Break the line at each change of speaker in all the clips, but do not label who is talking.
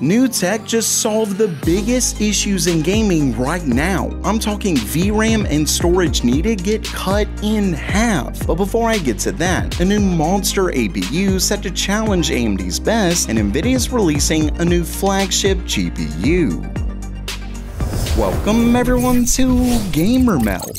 New tech just solved the biggest issues in gaming right now. I'm talking VRAM and storage needed get cut in half. But before I get to that, a new monster APU set to challenge AMD's best, and Nvidia's releasing a new flagship GPU. Welcome everyone to Gamer Meld.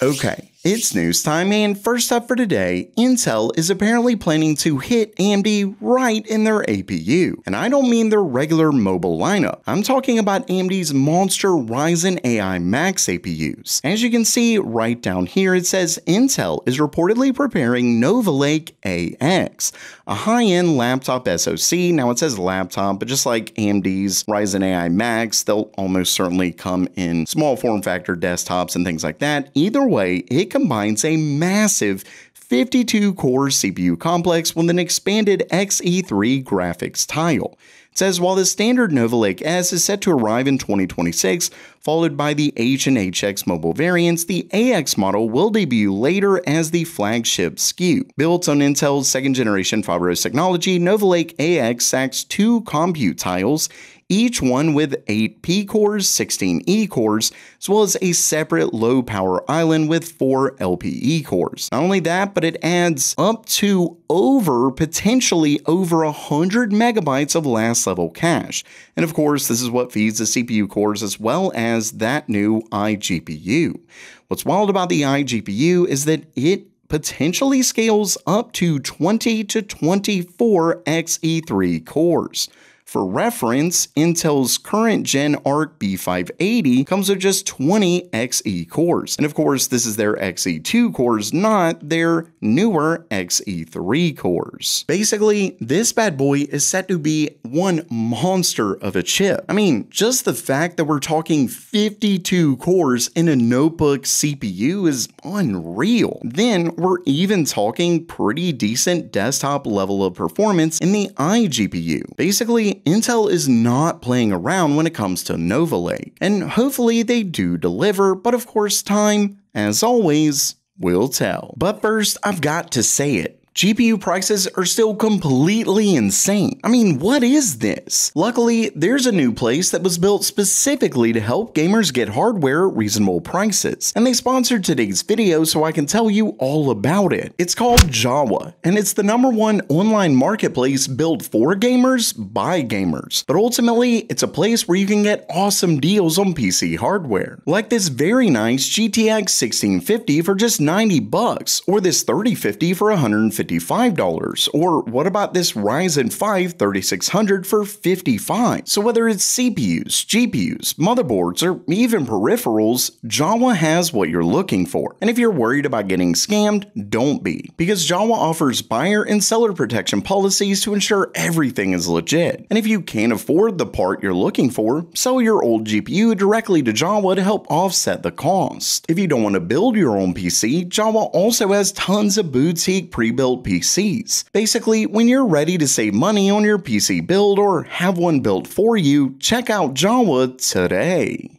Okay, it's news time, and first up for today, Intel is apparently planning to hit AMD right in their APU. And I don't mean their regular mobile lineup, I'm talking about AMD's monster Ryzen AI Max APUs. As you can see right down here, it says Intel is reportedly preparing Nova Lake AX, a high-end laptop SoC. Now it says laptop, but just like AMD's Ryzen AI Max, they'll almost certainly come in small form factor desktops and things like that. Either way, it combines a massive 52 core CPU complex with an expanded Xe3 graphics tile. It says while the standard Nova Lake S is set to arrive in 2026, followed by the H and HX mobile variants, the AX model will debut later as the flagship SKU. Built on Intel's second generation Foveros technology, Nova Lake AX stacks two compute tiles each one with 8 P cores, 16 E cores, as well as a separate low power island with 4 LPE cores. Not only that, but it adds up to over, potentially over 100 megabytes of last level cache. And of course, this is what feeds the CPU cores as well as that new iGPU. What's wild about the iGPU is that it potentially scales up to 20 to 24 Xe3 cores. For reference, Intel's current gen Arc B580 comes with just 20 Xe cores. And of course, this is their Xe2 cores, not their newer Xe3 cores. Basically, this bad boy is set to be one monster of a chip. I mean, just the fact that we're talking 52 cores in a notebook CPU is unreal. Then we're even talking pretty decent desktop level of performance in the iGPU. Basically, Intel is not playing around when it comes to Nova Lake, and hopefully they do deliver, but of course, time, as always, will tell. But first, I've got to say it. GPU prices are still completely insane. I mean, what is this? Luckily, there's a new place that was built specifically to help gamers get hardware at reasonable prices, and they sponsored today's video so I can tell you all about it. It's called Jawa, and it's the number one online marketplace built for gamers by gamers. But ultimately, it's a place where you can get awesome deals on PC hardware, like this very nice GTX 1650 for just 90 bucks, or this 3050 for 150 $55. Or what about this Ryzen 5 3600 for 55 So whether it's CPUs, GPUs, motherboards, or even peripherals, Jawa has what you're looking for. And if you're worried about getting scammed, don't be, because Jawa offers buyer and seller protection policies to ensure everything is legit. And if you can't afford the part you're looking for, sell your old GPU directly to Jawa to help offset the cost. If you don't want to build your own PC, Jawa also has tons of boutique pre-built built PCs. Basically, when you're ready to save money on your PC build or have one built for you, check out Jawa today.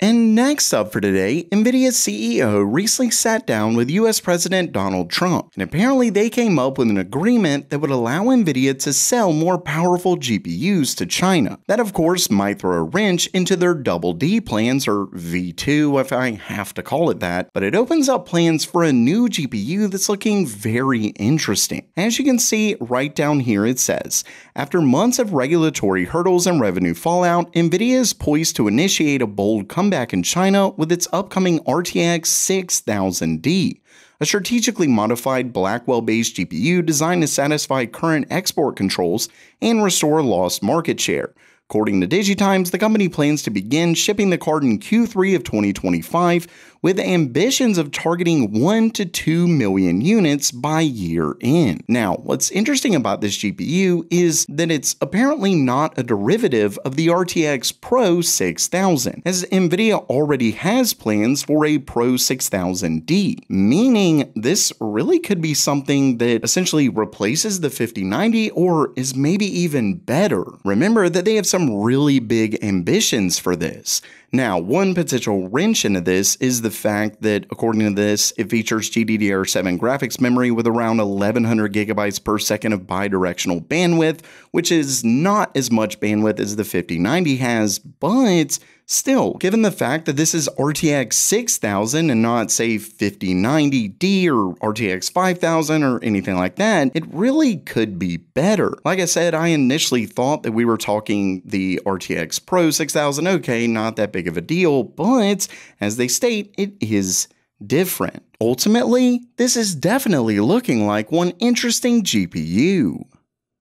And next up for today, NVIDIA's CEO recently sat down with US President Donald Trump, and apparently they came up with an agreement that would allow NVIDIA to sell more powerful GPUs to China. That, of course, might throw a wrench into their Double D plans, or V2 if I have to call it that, but it opens up plans for a new GPU that's looking very interesting. As you can see right down here, it says After months of regulatory hurdles and revenue fallout, NVIDIA is poised to initiate a bold comeback comeback in China with its upcoming RTX 6000D, a strategically modified Blackwell based GPU designed to satisfy current export controls and restore lost market share. According to DigiTimes, the company plans to begin shipping the card in Q3 of 2025 with ambitions of targeting 1 to 2 million units by year end. Now, what's interesting about this GPU is that it's apparently not a derivative of the RTX Pro 6000, as Nvidia already has plans for a Pro 6000D, meaning this really could be something that essentially replaces the 5090 or is maybe even better. Remember that they have some really big ambitions for this Now, one potential wrench into this is the fact that, according to this, it features GDDR7 graphics memory with around 1100 gigabytes per second of bidirectional bandwidth, which is not as much bandwidth as the 5090 has, but Still, given the fact that this is RTX 6000 and not, say, 5090D or RTX 5000 or anything like that, it really could be better. Like I said, I initially thought that we were talking the RTX Pro 6000. Okay, not that big of a deal, but as they state, it is different. Ultimately, this is definitely looking like one interesting GPU.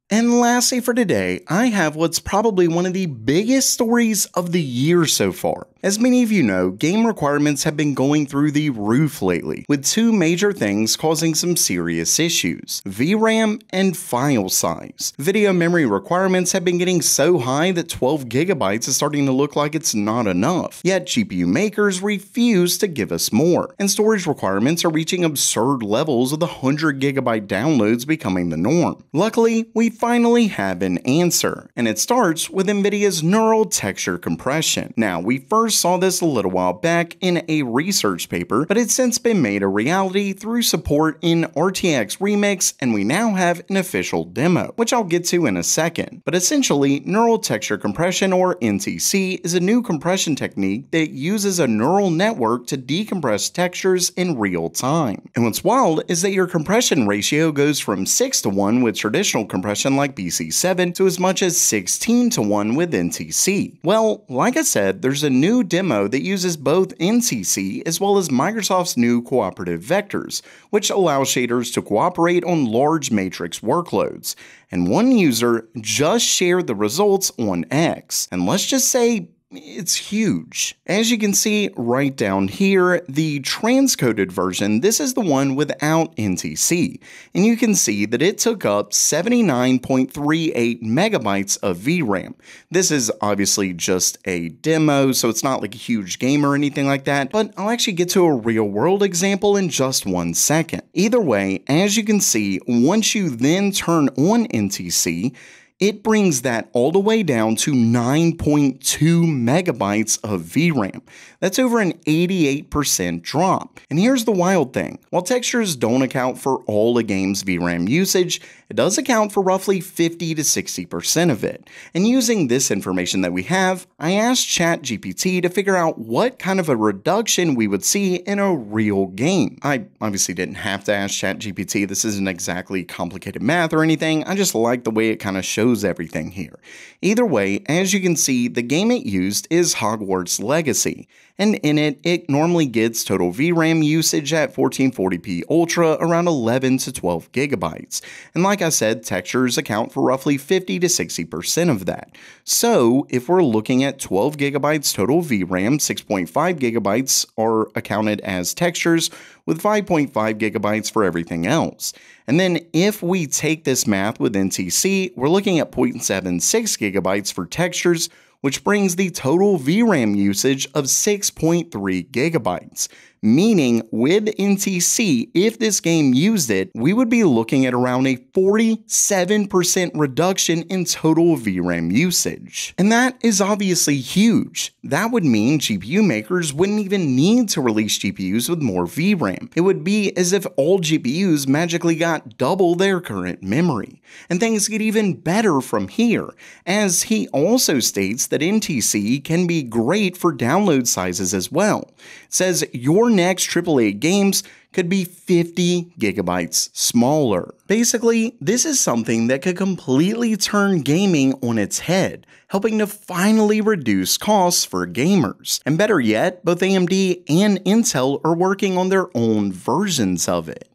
And lastly for today, I have what's probably one of the biggest stories of the year so far. As many of you know, game requirements have been going through the roof lately, with two major things causing some serious issues VRAM and file size. Video memory requirements have been getting so high that 12 gigabytes is starting to look like it's not enough, yet GPU makers refuse to give us more, and storage requirements are reaching absurd levels with 100 gigabyte downloads becoming the norm. Luckily, we finally have an answer, and it starts with NVIDIA's Neural Texture Compression. Now, we first saw this a little while back in a research paper, but it's since been made a reality through support in RTX Remix, and we now have an official demo, which I'll get to in a second. But essentially, Neural Texture Compression, or NTC, is a new compression technique that uses a neural network to decompress textures in real time. And what's wild is that your compression ratio goes from 6 to 1 with traditional compression like BC7 to as much as 16 to 1 with NTC. Well, like I said, there's a new demo that uses both NTC as well as Microsoft's new cooperative vectors, which allow shaders to cooperate on large matrix workloads. And one user just shared the results on X. And let's just say it's huge. As you can see right down here, the transcoded version, this is the one without NTC, and you can see that it took up 79.38 megabytes of VRAM. This is obviously just a demo, so it's not like a huge game or anything like that, but I'll actually get to a real world example in just one second. Either way, as you can see, once you then turn on NTC, it brings that all the way down to 9.2 megabytes of VRAM. That's over an 88% drop. And here's the wild thing. While textures don't account for all a game's VRAM usage, it does account for roughly 50 to 60% of it. And using this information that we have, I asked ChatGPT to figure out what kind of a reduction we would see in a real game. I obviously didn't have to ask ChatGPT, this isn't exactly complicated math or anything, I just like the way it kind of shows shows everything here. Either way, as you can see, the game it used is Hogwarts Legacy, and in it, it normally gets total VRAM usage at 1440p Ultra around 11 to 12 gigabytes. And like I said, textures account for roughly 50 to 60% of that. So if we're looking at 12 gigabytes total VRAM, 6.5 gigabytes are accounted as textures, with 5.5 gigabytes for everything else. And then if we take this math with NTC, we're looking at 0.76 gigabytes for textures, which brings the total VRAM usage of 6.3 gigabytes meaning with NTC, if this game used it, we would be looking at around a 47% reduction in total VRAM usage. And that is obviously huge. That would mean GPU makers wouldn't even need to release GPUs with more VRAM. It would be as if all GPUs magically got double their current memory. And things get even better from here, as he also states that NTC can be great for download sizes as well. It says your your next AAA games could be 50 gigabytes smaller. Basically, this is something that could completely turn gaming on its head, helping to finally reduce costs for gamers. And better yet, both AMD and Intel are working on their own versions of it.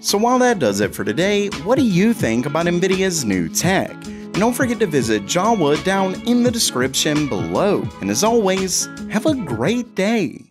So while that does it for today, what do you think about NVIDIA's new tech? And don't forget to visit Jawa down in the description below. And as always, have a great day.